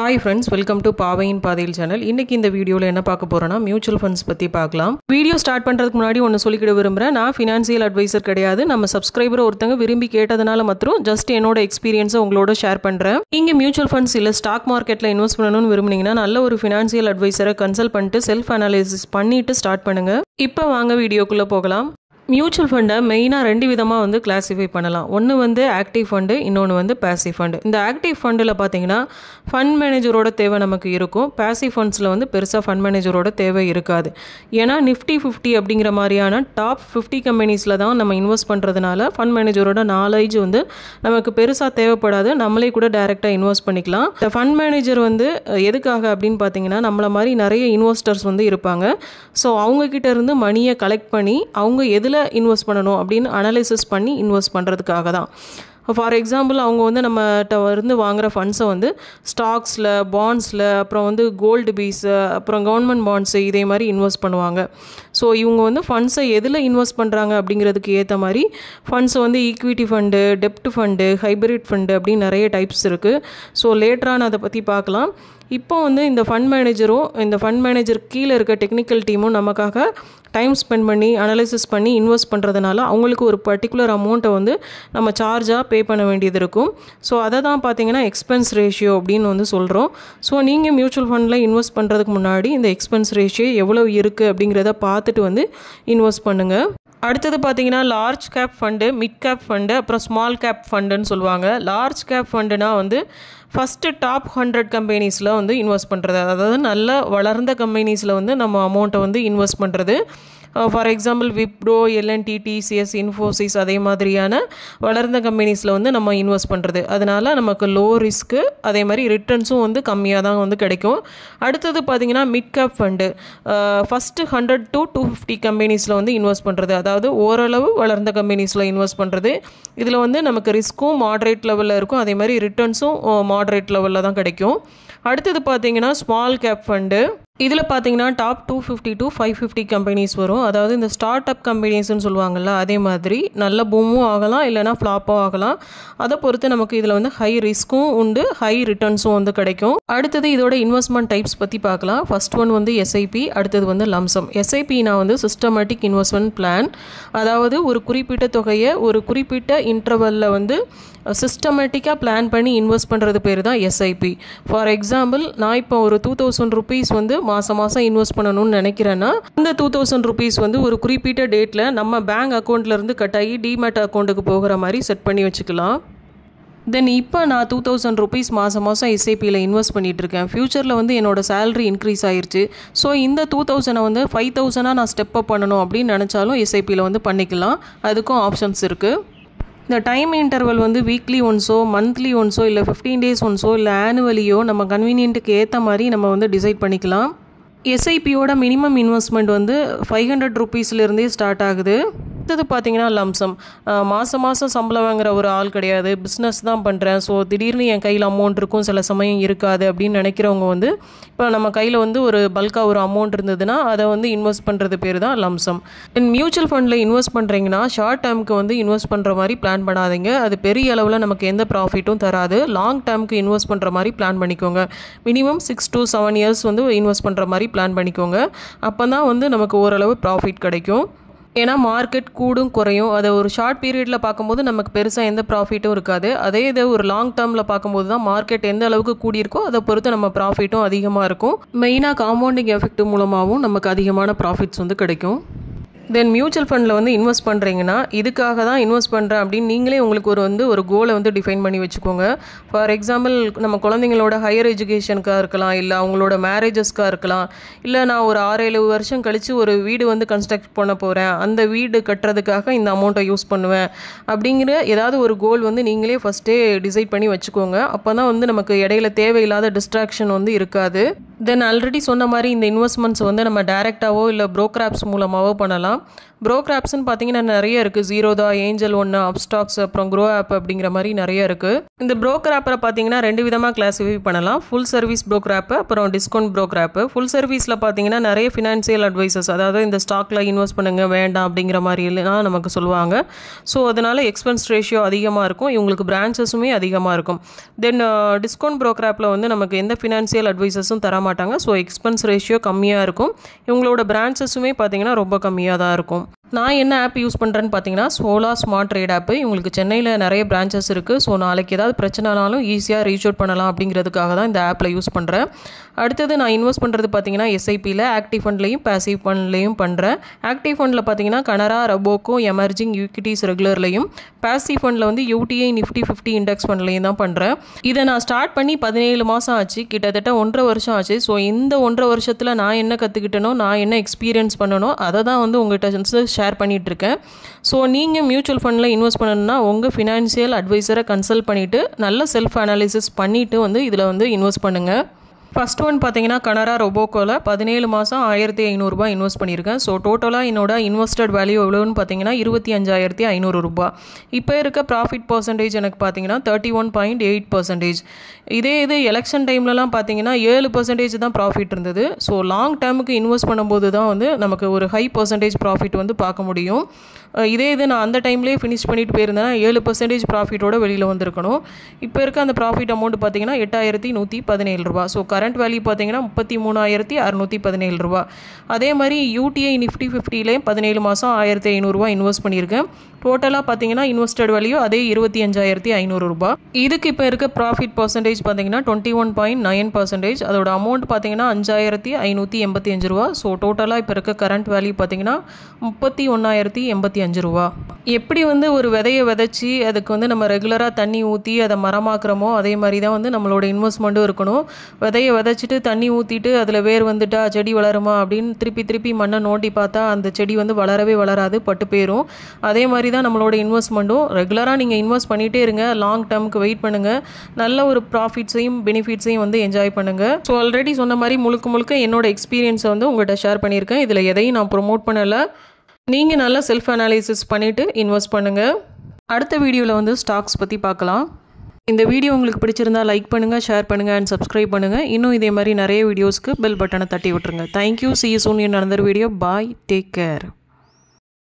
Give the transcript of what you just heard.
Hi friends welcome to பாவையின் பாதையில் channel இன்னைக்கு இந்த வீடியோவில் என்ன பார்க்க போறோம்னா மியூச்சுவல் ஃபண்ட்ஸ் பற்றி பார்க்கலாம். வீடியோ ஸ்டார்ட் பண்ணுறதுக்கு முன்னாடி ஒன்று சொல்லிக்கிட விரும்புகிறேன் நான் ஃபினான்சியல் அட்வைசர் கிடையாது. நம்ம சப்ஸ்கிரைபர் ஒருத்தங்க விரும்பி கேட்டதுனால மாத்திரம் ஜஸ்ட் என்னோட எக்ஸ்பீரியன்ஸை உங்களோட ஷேர் பண்ணுறேன் இங்கே மியூச்சுவல் ஃபண்ட்ஸ் இல்லை ஸ்டாக் மார்க்கெட்டில் இன்வெஸ்ட் பண்ணணும்னு விரும்புனீங்கன்னா நல்ல ஒரு ஃபினான்சியல் அட்வைசரை கன்சல்ட் பண்ணிட்டு செல்ஃப் அனாலிசிஸ் பண்ணிட்டு ஸ்டார்ட் பண்ணுங்க. இப்போ வாங்க வீடியோக்குள்ளே போகலாம். மியூச்சுவல் ஃபண்டை மெயினாக ரெண்டு விதமாக வந்து கிளாஸிஃபை பண்ணலாம். ஒன்று வந்து ஆக்டிவ் ஃபண்டு இன்னொன்று வந்து பேசிவ் ஃபண்டு இந்த ஆக்டிவ் ஃபண்டில் பார்த்தீங்கன்னா ஃபண்ட் மேனேஜரோட தேவை நமக்கு இருக்கும். பேசிவ் ஃபண்ட்ஸில் வந்து பெருசாக ஃபண்ட் மேனேஜரோட தேவை இருக்காது. ஏன்னா நிஃப்டி ஃபிஃப்டி அப்படிங்கிற மாதிரியான டாப் ஃபிஃப்டி கம்பெனிஸில் தான் நம்ம இன்வெஸ்ட் பண்ணுறதுனால ஃபண்ட் மேனேஜரோட நாலேஜ் வந்து நமக்கு பெருசாக தேவைப்படாது. நம்மளே கூட டேரெக்டாக இன்வெஸ்ட் பண்ணிக்கலாம். இந்த ஃபண்ட் மேனேஜர் வந்து எதுக்காக அப்படின்னு பார்த்தீங்கன்னா நம்மளை மாதிரி நிறைய இன்வெஸ்டர்ஸ் வந்து இருப்பாங்க. ஸோ அவங்கக்கிட்ட இருந்து மணியை கலெக்ட் பண்ணி அவங்க எதில் இன்வெஸ்ட் பண்ணணும் அப்படின்னு அனலைசிஸ் பண்ணி இன்வெஸ்ட் பண்ணுறதுக்காக தான். ஃபார் எக்ஸாம்பிள் அவங்க வந்து நம்மகிட்ட இருந்து வாங்குகிற ஃபண்ட்ஸை வந்து ஸ்டாக்ஸில் பாண்ட்ஸில் அப்புறம் வந்து கோல்டு பீஸு அப்புறம் கவர்மெண்ட் பாண்ட்ஸு இதே மாதிரி இன்வெஸ்ட் பண்ணுவாங்க. ஸோ இவங்க வந்து ஃபண்ட்ஸை எதில் இன்வெஸ்ட் பண்ணுறாங்க அப்படிங்கிறதுக்கு ஏற்ற மாதிரி ஃபண்ட்ஸை வந்து ஈக்விட்டி ஃபண்டு டெப்ட் ஃபண்டு ஹைப்ரிட் ஃபண்டு அப்படின்னு நிறைய டைப்ஸ் இருக்குது ஸோ லேட்டரான அதை பற்றி பார்க்கலாம். இப்போ வந்து இந்த ஃபண்ட் மேனேஜரும் இந்த ஃபண்ட் மேனேஜர் கீழே இருக்க டெக்னிக்கல் டீமும் நமக்காக டைம் ஸ்பெண்ட் பண்ணி அனலைசிஸ் பண்ணி இன்வெஸ்ட் பண்ணுறதுனால அவங்களுக்கு ஒரு பர்டிகுலர் அமௌண்ட்டை வந்து நம்ம சார்ஜாக பே பண்ண வேண்டியது இருக்கும். ஸோ அதை தான் பார்த்தீங்கன்னா எக்ஸ்பென்ஸ் ரேஷியோ அப்படின்னு வந்து சொல்கிறோம் ஸோ நீங்கள் மியூச்சுவல் ஃபண்டில் இன்வெஸ்ட் பண்ணுறதுக்கு முன்னாடி இந்த எக்ஸ்பென்ஸ் ரேஷியோ எவ்வளோ இருக்குது அப்படிங்கிறத பார்த்துட்டு வந்து இன்வெஸ்ட் பண்ணுங்கள் அடுத்தது பார்த்தீங்கன்னா large cap fund mid cap fund அப்புறம் ஸ்மால் கேப் ஃபண்டுன்னு சொல்லுவாங்க. லார்ஜ் கேப் ஃபண்டுனா வந்து ஃபஸ்ட்டு டாப் ஹண்ட்ரட் கம்பெனிஸில் வந்து இன்வெஸ்ட் பண்ணுறது அதாவது நல்ல வளர்ந்த கம்பெனிஸில் வந்து நம்ம அமௌண்ட்டை வந்து இன்வெஸ்ட் பண்ணுறது for example Wipro L and T TCS Infosys அதே மாதிரியான வளர்ந்த கம்பெனிஸில் வந்து நம்ம இன்வெஸ்ட் பண்ணுறது அதனால் நமக்கு லோ ரிஸ்க்கு அதே மாதிரி ரிட்டர்ன்ஸும் வந்து கம்மியாக தான் வந்து கிடைக்கும். அடுத்தது பார்த்தீங்கன்னா mid cap fund first hundred to two fifty கம்பெனிஸில் வந்து இன்வெஸ்ட் பண்ணுறது அதாவது அதாவது ஓரளவு வளர்ந்த கம்பெனிஸில் இன்வெஸ்ட் பண்ணுறது இதில் வந்து நமக்கு ரிஸ்க்கும் மாட்ரேட் லெவலில் இருக்கும். அதே மாதிரி ரிட்டர்ன்ஸும் மாட்ரேட் லெவலில் தான் கிடைக்கும். அடுத்தது பார்த்தீங்கன்னா ஸ்மால் கேப் ஃபண்டு இதில் பார்த்தீங்கன்னா top two fifty to five fifty companies வரும். அதாவது இந்த ஸ்டார்ட் அப் கம்பெனிஸ்னு சொல்லுவாங்கள்ல அதே மாதிரி நல்ல பூமும் ஆகலாம் இல்லைனா ஃப்ளாப்பும் ஆகலாம். அதை பொறுத்து நமக்கு இதில் வந்து ஹை ரிஸ்க்கும் உண்டு ஹை ரிட்டர்ன்ஸும் வந்து கிடைக்கும். அடுத்தது இதோட இன்வெஸ்ட்மெண்ட் டைப்ஸ் பற்றி பார்க்கலாம். ஃபர்ஸ்ட் ஒன் வந்து எஸ்ஐபி அடுத்தது வந்து லம்சம் எஸ்ஐபினா வந்து சிஸ்டமேட்டிக் இன்வெஸ்ட்மெண்ட் பிளான் அதாவது ஒரு குறிப்பிட்ட தொகையை ஒரு குறிப்பிட்ட இன்டர்வலில் வந்து சிஸ்டமேட்டிக்காக பிளான் பண்ணி இன்வெஸ்ட் பண்ணுறது பேர் தான் எஸ்ஐபி ஃபார் எக்ஸாம்பிள் நான் இப்போ ஒரு டூ தௌசண்ட் ருபீஸ் வந்து மாதம் மாதம் இன்வெஸ்ட் பண்ணணும்னு நினைக்கிறேன்னா இந்த டூ தௌசண்ட் ருபீஸ் வந்து ஒரு குறிப்பிட்ட டேட்டில் நம்ம பேங்க் அக்கௌண்ட்லேருந்து கட் ஆகி டிமேட் அக்கௌண்ட்டுக்கு போகிற மாதிரி செட் பண்ணி வச்சுக்கலாம். தென் இப்போ நான் டூ தௌசண்ட் ருபீஸ் மாதம் மாதம் எஸ்ஐபியில் இன்வெஸ்ட் பண்ணிகிட்ருக்கேன் இருக்கேன். ஃப்யூச்சரில் வந்து என்னோட சேலரி இன்க்ரீஸ் ஆயிடுச்சு ஸோ இந்த டூ தௌசண்டை வந்து ஃபைவ் தௌசண்டாக நான் ஸ்டெப் அப் பண்ணணும் அப்படின்னு நினச்சாலும் எஸ்ஐபியில் வந்து பண்ணிக்கலாம். அதுக்கும் ஆப்ஷன்ஸ் இருக்குது இந்த டைம் இன்டர்வல் வந்து வீக்லி ஒன்ஸோ மந்த்லி ஒன்ஸோ இல்லை ஃபிஃப்டீன் டேஸ் ஒன்ஸோ இல்லை ஆனுவலியோ நம்ம கன்வீனியன்ட்டுக்கு ஏற்ற மாதிரி நம்ம வந்து டிசைட் பண்ணிக்கலாம். எஸ்ஐபியோட மினிமம் இன்வெஸ்ட்மெண்ட் வந்து ஃபைவ் ஹண்ட்ரட் ருபீஸ்லேருந்தே ஸ்டார்ட் ஆகுது. அடுத்தது பார்த்தீங்கன்னா லம்சம். மாதம் மாதம் சம்பளம் வாங்குற ஒரு ஆள் கிடையாது. பிஸ்னஸ் தான் பண்ணுறேன் ஸோ திடீர்னு என் கையில் அமௌண்ட் இருக்கும். சில சமயம் இருக்காது அப்படின்னு நினைக்கிறவங்க வந்து இப்போ நம்ம கையில் வந்து ஒரு பல்காக ஒரு அமௌண்ட் இருந்ததுன்னா அதை வந்து இன்வெஸ்ட் பண்ணுறது பேர் தான் லம்சம். தென் மியூச்சுவல் ஃபண்டில் இன்வெஸ்ட் பண்ணுறீங்கன்னா ஷார்ட் டேர்முக்கு வந்து இன்வெஸ்ட் பண்ணுற மாதிரி பிளான் பண்ணாதீங்க. அது பெரிய அளவில் நமக்கு எந்த ப்ராஃபிட்டும் தராது. லாங் டேர்முக்கு இன்வெஸ்ட் பண்ணுற மாதிரி பிளான் பண்ணிக்கோங்க. Minimum six to seven years வந்து இன்வெஸ்ட் பண்ணுற மாதிரி பிளான் பண்ணிக்கோங்க. அப்போ தான் வந்து நமக்கு ஓரளவு ப்ராஃபிட் கிடைக்கும். ஏன்னா மார்க்கெட் கூடும் குறையும். அதை ஒரு ஷார்ட் பீரியடில் பார்க்கும்போது நமக்கு பெருசாக எந்த ப்ராஃபிட்டும் இருக்காது. அதே இது ஒரு லாங் டேர்மில் பார்க்கும்போது தான் மார்க்கெட் எந்த அளவுக்கு கூடியிருக்கோ அதை பொறுத்து நம்ம ப்ராஃபிட்டும் அதிகமாக இருக்கும். மெயினாக காம்பவுண்டிங் எஃபெக்ட் மூலமாகவும் நமக்கு அதிகமான ப்ராஃபிட்ஸ் வந்து கிடைக்கும். தென் மியூச்சுவல் ஃபண்டில் வந்து இன்வெஸ்ட் பண்ணுறீங்கன்னா இதுக்காக தான் இன்வெஸ்ட் பண்ணுறேன் அப்படின்னு நீங்களே உங்களுக்கு ஒரு வந்து ஒரு கோலை வந்து டிஃபைன் பண்ணி வச்சுக்கோங்க. ஃபார் எக்ஸாம்பிள் நம்ம குழந்தைங்களோட ஹையர் எஜுகேஷனுக்காக இருக்கலாம் இல்லை அவங்களோட மேரேஜஸ்க்காக இருக்கலாம் இல்லை நான் ஒரு ஆறு ஏழு வருஷம் கழித்து ஒரு வீடு வந்து கன்ஸ்ட்ரக்ட் பண்ண போகிறேன் அந்த வீடு கட்டுறதுக்காக இந்த அமௌண்ட்டை யூஸ் பண்ணுவேன் அப்படிங்கிற ஏதாவது ஒரு கோல் வந்து நீங்களே ஃபஸ்ட்டே டிசைட் பண்ணி வச்சுக்கோங்க. அப்போ தான் வந்து நமக்கு இடையில தேவையில்லாத டிஸ்ட்ராக்ஷன் வந்து இருக்காது. தென் ஆல்ரெடி சொன்ன மாதிரி இந்த இன்வெஸ்ட்மெண்ட்ஸ் வந்து நம்ம டேரெக்டாகவோ இல்லை ப்ரோக்கர் ஆப்ஸ் மூலமாகவோ பண்ணலாம். ப்ரோக்கர் ஆப்ஸ்னு பார்த்தீங்கன்னா நிறைய இருக்குது ஜீரோதா ஏஞ்சல் ஒன்று அப்ஸ்டாக்ஸ் அப்புறம் க்ரோ ஆப் அப்படிங்கிற மாதிரி நிறைய இருக்குது இந்த ப்ரோக்கர் ஆப்பை பார்த்தீங்கன்னா ரெண்டு விதமாக கிளாஸிஃபை பண்ணலாம். ஃபுல் சர்வீஸ் ப்ரோக்கர் ஆப் அப்புறம் டிஸ்கவுண்ட் ப்ரோக்கர் ஆப் ஃபுல் சர்வீஸில் பார்த்தீங்கன்னா நிறைய ஃபினான்சியல் அட்வைசஸ் அதாவது இந்த ஸ்டாக்கில் இன்வெஸ்ட் பண்ணுங்க வேண்டாம் அப்படிங்கிற மாதிரி இல்லைனா நமக்கு சொல்லுவாங்க. ஸோ அதனால் எக்ஸ்பென்ஸ் ரேஷியோ அதிகமாக இருக்கும். இவங்களுக்கு பிரான்ச்சஸுமே அதிகமாக இருக்கும். தென் டிஸ்கவுண்ட் ப்ரோக்கர் ஆப்பில் வந்து நமக்கு எந்த ஃபினான்சியல் அட்வைசஸும் தர மாட்டாங்க. ஸோ எக்ஸ்பென்ஸ் ரேஷியோ கம்மியாக இருக்கும். இவங்களோட பிரான்ச்சஸுமே பார்த்தீங்கன்னா ரொம்ப கம்மியாக தான் இருக்கும். நான் என்ன ஆப் யூஸ் பண்ணுறேன்னு பார்த்தீங்கன்னா சோலா ஸ்மார்ட் ட்ரேட் ஆப்பு இவங்களுக்கு சென்னையில் நிறைய பிரான்ச்சஸ் இருக்குது ஸோ நாளைக்கு ஏதாவது பிரச்சனைனாலும் ஈஸியாக ரீச் அவுட் பண்ணலாம் அப்படிங்கிறதுக்காக தான் இந்த ஆப்பில் யூஸ் பண்ணுறேன் அடுத்தது நான் இன்வெஸ்ட் பண்ணுறது பார்த்தீங்கன்னா எஸ்ஐபியில் ஆக்டிவ் ஃபண்ட்லேயும் பேசிவ் ஃபண்ட்லேயும் பண்ணுறேன் ஆக்டிவ் ஃபண்டில் பார்த்தீங்கன்னா கனரா ரபோக்கோ எமர்ஜிங் யூக்கிட்டிஸ் ரெகுலர்லையும் பேசிவ் ஃபண்டில் வந்து யூடிஐ நிஃப்டி ஃபிஃப்டி இண்டெக்ஸ் ஃபண்ட்லையும் தான் பண்ணுறேன் இதை நான் ஸ்டார்ட் பண்ணி பதினேழு மாதம் ஆச்சு. கிட்டத்தட்ட ஒன்றரை வருஷம் ஆச்சு. ஸோ இந்த ஒன்றரை வருஷத்தில் நான் என்ன கற்றுக்கிட்டனோ நான் என்ன எக்ஸ்பீரியன்ஸ் பண்ணனோ அதை தான் வந்து உங்கள்கிட்ட ஷேர் பண்ணிகிட்ருக்கேன் ஸோ நீங்கள் மியூச்சுவல் ஃபண்டில் இன்வெஸ்ட் பண்ணணும்னா உங்கள் ஃபினான்ஷியல் அட்வைசரை கன்சல்ட் பண்ணிவிட்டு நல்ல செல்ஃப் அனாலிசிஸ் பண்ணிவிட்டு வந்து இதில் வந்து இன்வெஸ்ட் பண்ணுங்கள் ஃபஸ்ட் ஒன் பார்த்தீங்கன்னா கனரா ரொபோக்கோவில் பதினேழு மாதம் ஆயிரத்தி ஐநூறுரூபா இன்வெஸ்ட் பண்ணியிருக்கேன் ஸோ டோட்டலாக என்னோட இன்வெஸ்டட் வேல்யூ எவ்வளோன்னு பார்த்தீங்கன்னா இருபத்தி அஞ்சாயிரத்தி ஐநூறு ரூபா. இப்போ இருக்க ப்ராஃபிட் பர்சன்டேஜ் எனக்கு பார்த்தீங்கன்னா thirty one point eight percentage இதே இது எலெக்ஷன் டைம்லலாம் பார்த்தீங்கன்னா ஏழு பர்சன்டேஜ் தான் ப்ராஃபிட் இருந்தது. ஸோ லாங் டேர்முக்கு இன்வெஸ்ட் பண்ணும்போது தான் வந்து நமக்கு ஒரு ஹை பர்சன்டேஜ் ப்ராஃபிட் வந்து பார்க்க முடியும். இதே இது நான் அந்த டைம்லேயே ஃபினிஷ் பண்ணிட்டு போயிருந்தேன்னா ஏழு பர்சன்டேஜ் ப்ராஃபிட்டோட வெளியில் வந்திருக்கணும். இப்போ இருக்க அந்த ப்ராஃபிட் அமௌண்ட் பார்த்தீங்கன்னா எட்டாயிரத்தி நூற்றி பதினேழு ரூபா. ஸோ கரண்ட் வேல்யூ பார்த்தீங்கன்னா முப்பத்தி மூணாயிரத்தி அறநூற்றி பதினேழு ரூபா. அதே மாதிரி யூடிஐ நிஃப்டி ஃபிஃப்டிலேயும் பதினேழு மாதம் ஆயிரத்தி ஐநூறுரூவா இன்வெஸ்ட் பண்ணியிருக்கேன் டோட்டலாக பார்த்தீங்கன்னா இன்வெஸ்டட் வேல்யூ அதே இருபத்தி அஞ்சாயிரத்தி ஐநூறு ரூபா. இதுக்கு இப்போ இருக்க ப்ராஃபிட் பர்சன்டேஜ் பார்த்தீங்கன்னா twenty one point nine percentage அதோட அமௌண்ட் பார்த்தீங்கன்னா அஞ்சாயிரத்தி ஐநூற்றி எண்பத்தி அஞ்சு ரூபா. ஸோ டோட்டலாக இப்போ இருக்க கரண்ட் வேல்யூ பார்த்தீங்கன்னா முப்பத்தி ஒன்றாயிரத்தி எண்பத்தி அஞ்சு ரூபா. எப்படி வந்து ஒரு விதையை விதைச்சி அதுக்கு வந்து நம்ம ரெகுலராக தண்ணி ஊற்றி அதை மரமாக்குறோமோ அதே மாதிரி தான் வந்து நம்மளோட இன்வெஸ்ட்மெண்ட்டும் இருக்கணும். விதையை விதைச்சிட்டு தண்ணி ஊற்றிட்டு அதில் வேர் வந்துட்டா செடி வளருமா அப்படின்னு திருப்பி திருப்பி மண்ணை நோண்டி பார்த்தா அந்த செடி வந்து வளரவே வளராது பட்டு போயிடும் அதே மாதிரி தான் நம்மளோட இன்வெஸ்ட்மெண்ட்டும் ரெகுலராக நீங்கள் இன்வெஸ்ட் பண்ணிகிட்டே இருங்க. லாங் டேர்முக்கு வெயிட் பண்ணுங்கள் நல்ல ஒரு ப்ராஃபிட்ஸையும் பெனிஃபிட்ஸையும் வந்து என்ஜாய் பண்ணுங்கள் ஸோ ஆல்ரெடி சொன்ன மாதிரி முழுக்க முழுக்க என்னோட எக்ஸ்பீரியன்ஸை வந்து உங்கள்கிட்ட ஷேர் பண்ணியிருக்கேன். இதில் எதையும் நான் ப்ரொமோட் பண்ணலை. நீங்கள் நல்லா செல்ஃப் அனாலிசிஸ் பண்ணிவிட்டு இன்வெஸ்ட் பண்ணுங்கள் அடுத்த வீடியோவில் வந்து ஸ்டாக்ஸ் பற்றி பார்க்கலாம். இந்த வீடியோ உங்களுக்கு பிடிச்சிருந்தா லைக் பண்ணுங்கள் ஷேர் பண்ணுங்கள் அண்ட் சப்ஸ்கிரைப் பண்ணுங்கள் இன்னும் இதே மாதிரி நிறைய வீடியோஸ்க்கு பெல் பட்டனை தட்டி விட்டுருங்க. தேங்க்யூ சி சூன் நடந்த வீடியோ பாய் டேக் கேர்